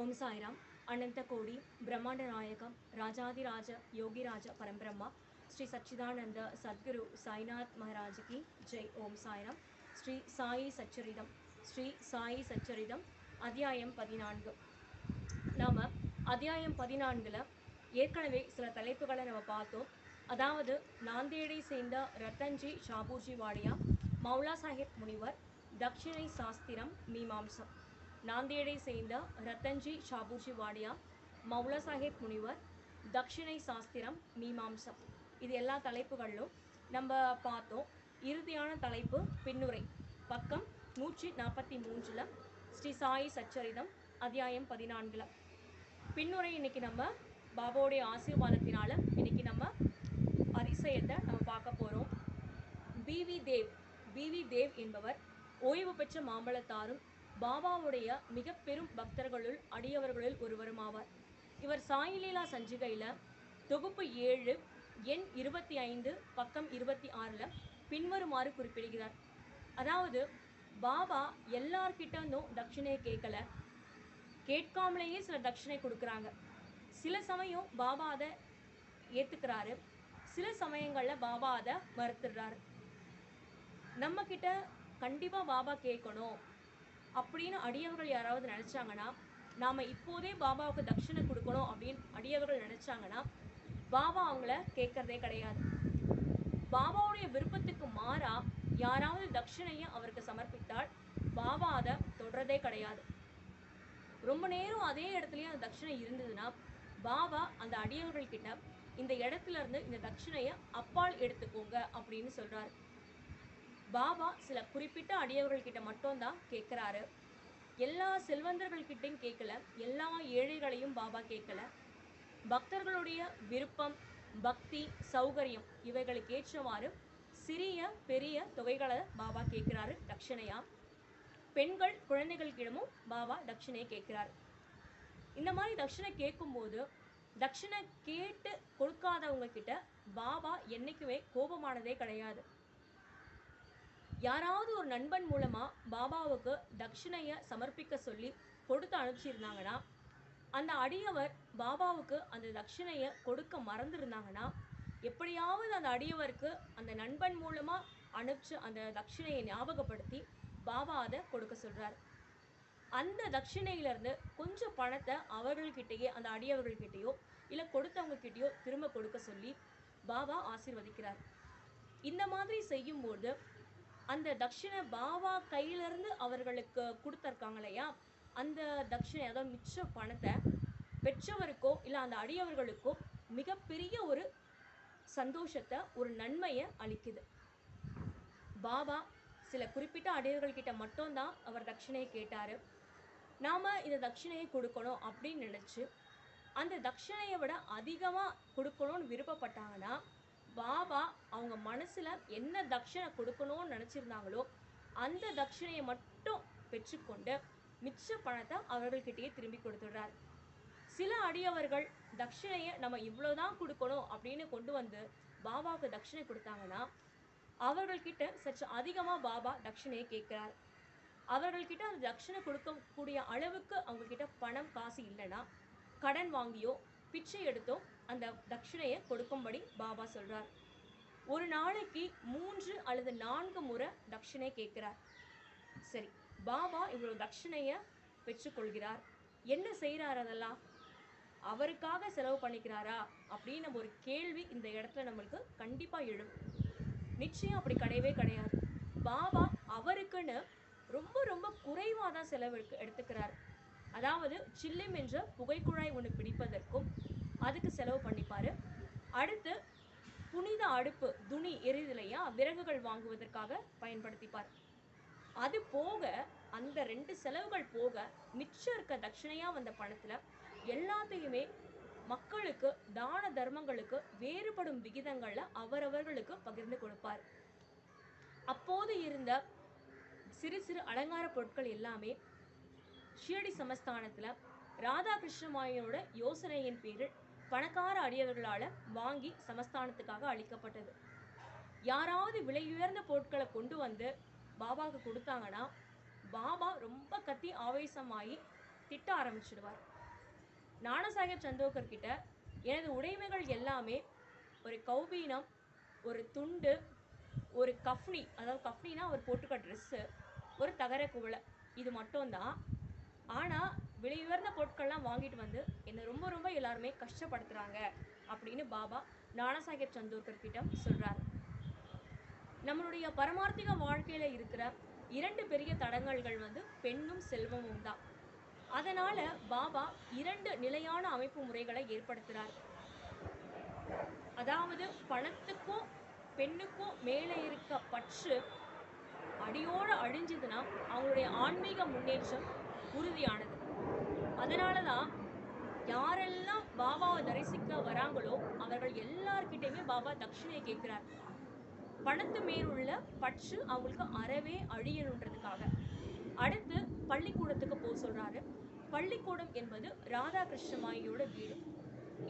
ஓம் சாய்ராம் அனந்த கோடி பிரம்மாண்ட நாயகம் ராஜாதிராஜ யோகிராஜ பரம்பிரம்மா ஸ்ரீ சச்சிதானந்த சத்குரு சாய்நாத் மகாராஜுக்கு ஜெய். ஓம் சாய்ராம். ஸ்ரீ சாயி சச்சரிதம். ஸ்ரீ சாயி சச்சரிதம் அத்தியாயம் பதினான்கு. நாம் அத்தியாயம் பதினான்கில் ஏற்கனவே சில தலைப்புகளை நம்ம பார்த்தோம். அதாவது நாந்தேடை சேர்ந்த ரத்தன்ஜி ஷாபூஜி வாடியா மௌலா சாஹிப் முனிவர் தக்ஷிணை சாஸ்திரம் மீமாம்சம். நாந்தேடை சேர்ந்த ரத்தன்ஜி ஷாபூஜி வாடியா மௌலா சாஹேப் முனிவர் தக்ஷிணை சாஸ்திரம் மீமாம்சம். இது எல்லா தலைப்புகளிலும் நம்ம பார்த்தோம். இறுதியான தலைப்பு பின்னுரை. பக்கம் நூற்றி நாற்பத்தி மூன்றில் ஸ்ரீ சாயி சச்சரிதம் அத்தியாயம் பதினான்கில். பின்னுரை இன்னைக்கு நம்ம பாபாவுடைய ஆசீர்வாதத்தினால் இன்னைக்கு நம்ம அதிசயத்தை நம்ம பார்க்க போகிறோம் பிவி தேவ் பிவி தேவ் என்பவர் ஓய்வு பெற்ற மாம்பழத்தாரும் பாபாவுடைய மிக பெரும் பக்தர்களுள் அடியவர்களுள் ஒருவரும் ஆவார் இவர் சாயிலீலா சஞ்சிகையில் தொகுப்பு ஏழு எண் இருபத்தி ஐந்து பக்கம் இருபத்தி ஆறில் பின்வருமாறு குறிப்பிடுகிறார். அதாவது பாபா எல்லார்கிட்டந்தும் தட்சிணையை கேட்கல. கேட்காமலேயே சில தட்சிணை கொடுக்குறாங்க. சில சமயம் பாபா அதை ஏற்றுக்கிறாரு சில சமயங்களில் பாபா அதை மறுத்துடுறாரு. நம்ம கிட்ட கண்டிப்பாக பாபா கேட்கணும். அப்படின்னு அடியவர்கள் யாராவது நினச்சாங்கன்னா நாம் இப்போதே பாபாவுக்கு தட்சிணை கொடுக்கணும் அப்படின்னு அடியவர்கள் நினச்சாங்கன்னா பாபா அவங்கள கேட்கறதே கிடையாது. பாபாவுடைய விருப்பத்துக்கு மாறா யாராவது தட்சிணையை அவருக்கு சமர்ப்பித்தால் பாபா அதை தொடரதே கிடையாது. ரொம்ப நேரம் அதே இடத்துலயே அந்த தட்சிணை இருந்ததுன்னா பாபா அந்த அடியவர்கள் கிட்ட இந்த இடத்துல இருந்து இந்த தட்சிணையை அப்பால் எடுத்துக்கோங்க அப்படின்னு சொல்றாரு. பாபா சில குறிப்பிட்ட அடியவர்கள்கிட்ட மட்டும்தான் கேட்குறாரு. எல்லா செல்வந்தர்கள்கிட்டையும் கேட்கல. எல்லா ஏழைகளையும் பாபா கேட்கல. பக்தர்களுடைய விருப்பம் பக்தி சௌகரியம் இவைகளுக்கு ஏற்றவாறு சிறிய பெரிய தொகைகளை பாபா கேட்குறாரு தட்சிணையா. பெண்கள் குழந்தைகளுக்கிடமும் பாபா தட்சிணையை கேட்குறாரு. இந்த மாதிரி தட்சிணை கேட்கும்போது தட்சிணை கேட்டு கொடுக்காதவங்க கிட்ட பாபா என்றைக்குமே கோபமானதே கிடையாது. யாராவது ஒரு நண்பன் மூலமாக பாபாவுக்கு தட்சிணையை சமர்ப்பிக்க சொல்லி கொடுத்து அனுப்பிச்சிருந்தாங்கன்னா அந்த அடியவர் பாபாவுக்கு அந்த தட்சிணையை கொடுக்க மறந்துருந்தாங்கன்னா எப்படியாவது அந்த அடியவருக்கு அந்த நண்பன் மூலமாக அனுப்பிச்சு அந்த தட்சிணையை ஞாபகப்படுத்தி பாபா அதை கொடுக்க சொல்கிறார் அந்த தட்சிணையிலேருந்து கொஞ்சம் பணத்தை அவர்கள்கிட்டயே அந்த அடியவர்கள்கிட்டயோ இல்லை கொடுத்தவங்கக்கிட்டேயோ திரும்ப கொடுக்க சொல்லி பாபா ஆசிர்வதிக்கிறார். இந்த மாதிரி செய்யும்போது அந்த தட்சிணை பாபா கையிலிருந்து அவர்களுக்கு கொடுத்துருக்காங்க இல்லையா? அந்த தட்சிணை அதாவது மிச்ச பணத்தை பெற்றவருக்கோ இல்லை அந்த அடியவர்களுக்கோ மிகப்பெரிய ஒரு சந்தோஷத்தை ஒரு நன்மையை அளிக்குது. பாபா சில குறிப்பிட்ட அடியவர்கள்கிட்ட மட்டும்தான் அவர் தட்சிணையை கேட்டார். நாம் இந்த தட்சிணையை கொடுக்கணும் அப்படின்னு நினச்சி அந்த தட்சிணையை விட அதிகமாக கொடுக்கணும்னு விருப்பப்பட்டாங்கன்னா பாபா அவங்க மனசில் என்ன தட்சிணை கொடுக்கணும்னு நினச்சிருந்தாங்களோ அந்த தட்சிணையை மட்டும் பெற்றுக்கொண்டு மிச்ச பணத்தை அவர்கள்கிட்டயே திரும்பி கொடுத்துடுறார். சில அடியவர்கள் தட்சிணையை நம்ம இவ்வளோதான் கொடுக்கணும் அப்படின்னு கொண்டு வந்து பாபாவுக்கு தட்சிணை கொடுத்தாங்கன்னா அவர்கள்கிட்ட சற்று அதிகமாக பாபா தட்சிணையை கேட்குறார். அவர்கள்கிட்ட அந்த தட்சிணை கொடுக்கக்கூடிய அளவுக்கு அவங்கக்கிட்ட பணம் காசு இல்லைன்னா கடன் வாங்கியோ பிச்சை எடுத்தோ அந்த தட்சிணையை கொடுக்கும்படி பாபா சொல்றார். ஒரு நாளைக்கு மூன்று அல்லது நான்கு முறை தட்சிணை கேட்கிறார். சரி பாபா இவ்வளவு தட்சிணையை பெற்றுக்கொள்கிறார். என்ன செய்கிறார் அதெல்லாம்? அவருக்காக செலவு பண்ணிக்கிறாரா? அப்படின்னு ஒரு கேள்வி இந்த இடத்துல நம்மளுக்கு கண்டிப்பாக எழும். நிச்சயம் அப்படி கிடையவே கிடையாது. பாபா அவருக்குன்னு ரொம்ப ரொம்ப குறைவாக தான் செலவு எடுத்துக்கிறார். அதாவது சில்லிம் என்ற புகைக்குழாய் ஒன்று பிடிப்பதற்கும் அதுக்கு செலவு பண்ணிப்பார். அடுத்து புனித அடுப்பு துணி எரிதலையா விறகுகள் வாங்குவதற்காக பயன்படுத்திப்பார். அது போக அந்த ரெண்டு செலவுகள் போக மிச்சம் இருக்க தட்சிணையாக வந்த பணத்தில் எல்லாத்தையுமே மக்களுக்கு தான தர்மங்களுக்கு வேறுபடும் விகிதங்களில் அவரவர்களுக்கு பகிர்ந்து கொடுப்பார். அப்போது இருந்த சிறு சிறு அலங்கார பொருட்கள் எல்லாமே ஷீரடி சமஸ்தானத்தில் ராதாகிருஷ்ணமாயனோட யோசனையின் பேரில் பணக்கார அடியவர்களால் வாங்கி சமஸ்தானத்துக்காக அளிக்கப்பட்டது. யாராவது விலையுயர்ந்த பொருட்களை கொண்டு வந்து பாபாவுக்கு கொடுத்தாங்கன்னா பாபா ரொம்ப கத்தி ஆவேசமாகி திட்ட ஆரம்பிச்சிடுவார். நானாசாஹேப் சந்தோகர் கிட்ட எனது உடைமைகள் எல்லாமே ஒரு கௌபீனம் ஒரு துண்டு ஒரு கஃப்னி அதாவது கஃப்னினா அவர் போட்டுக்க ட்ரெஸ்ஸு ஒரு தகர குவளை. இது மட்டும்தான். ஆனால் விலை உயர்ந்த பொருட்கள்லாம் வாங்கிட்டு வந்து என்னை ரொம்ப ரொம்ப எல்லாருமே கஷ்டப்படுத்துகிறாங்க அப்படின்னு பாபா நானாசாஹேப் சந்தோர்கர் கிட்ட சொல்கிறார் நம்மளுடைய பரமார்த்திக வாழ்க்கையில இருக்கிற இரண்டு பெரிய தடங்கல்கள் வந்து பெண்ணும் செல்வமும் தான். அதனால பாபா இரண்டு நிலையான அமைப்பு முறைகளை ஏற்படுத்துறார். அதாவது பணத்துக்கும் பெண்ணுக்கும் மேலே இருக்க பற்று அடியோடு அழிஞ்சதுன்னா அவங்களுடைய ஆன்மீக முன்னேற்றம் உறுதியானது. அதனால தான் யாரெல்லாம் பாபாவை தரிசிக்க வராங்களோ அவர்கள் எல்லார்கிட்டையுமே பாபா தட்சிணையை கேட்கிறார். பணத்து மேலுள்ள பற்று அவங்களுக்கு அறவே அழியணுன்றதுக்காக. அடுத்து பள்ளிக்கூடத்துக்கு போக சொல்கிறாரு பள்ளிக்கூடம் என்பது ராதாகிருஷ்ணமாயியோட வீடு.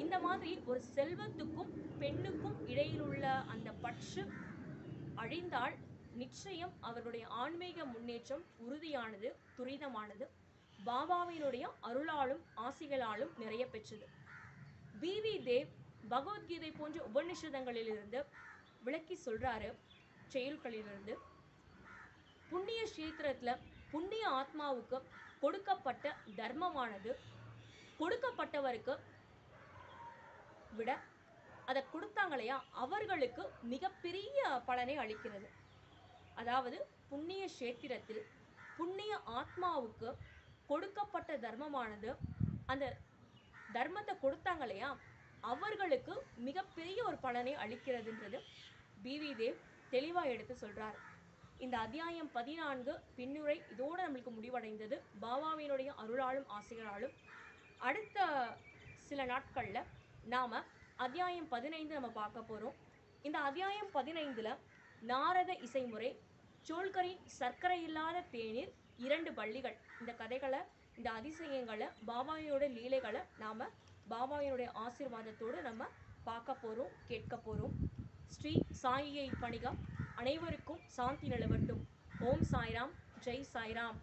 இந்த மாதிரி ஒரு செல்வத்துக்கும் பெண்ணுக்கும் இடையிலுள்ள அந்த பற்று அழிந்தால் நிச்சயம் அவர்களுடைய ஆன்மீக முன்னேற்றம் உறுதியானது துரிதமானது. பாபாவினுடைய அருளாலும் ஆசிகளாலும் நிறைய பெற்றது. பிவி தேவ் பகவத்கீதை போன்ற உபநிஷதங்களிலிருந்து விளக்கி சொல்கிறாரு செயல்களிலிருந்து. புண்ணிய கஷேத்திரத்துல புண்ணிய ஆத்மாவுக்கு கொடுக்கப்பட்ட தர்மமானது கொடுக்கப்பட்டவருக்கு விட அதை கொடுத்தாங்க இல்லையா அவர்களுக்கு மிகப்பெரிய பலனை அளிக்கிறது. அதாவது புண்ணிய கஷேத்திரத்தில் புண்ணிய ஆத்மாவுக்கு கொடுக்கப்பட்ட தர்மமானது அந்த தர்மத்தை கொடுத்தாங்க இல்லையா அவர்களுக்கு மிகப்பெரிய ஒரு பலனை அளிக்கிறதுன்றது பிவி தேவ் தெளிவாக எடுத்து சொல்கிறார் இந்த அத்தியாயம் பதினான்கு பின்னுரை இதோடு நம்மளுக்கு முடிவடைந்தது. பாபாவினுடைய அருளாலும் ஆசைகளாலும். அடுத்த சில நாட்களில் நாம் அத்தியாயம் பதினைந்து நம்ம பார்க்க போகிறோம் இந்த அத்தியாயம் பதினைந்தில் நாரத இசைமுறை சோல்கரின் சர்க்கரை இல்லாத தேநீர் இரண்டு பள்ளிகள். இந்த கதைகளை இந்த அதிசயங்களை பாபாவியோட லீலைகளை நாம் பாபாவினுடைய ஆசீர்வாதத்தோடு நம்ம பார்க்க போகிறோம் கேட்க போகிறோம் ஸ்ரீ சாயியை பணிகம் அனைவருக்கும் சாந்தி நிலவட்டும். ஓம் சாய்ராம் ஜெய் சாய்ராம்.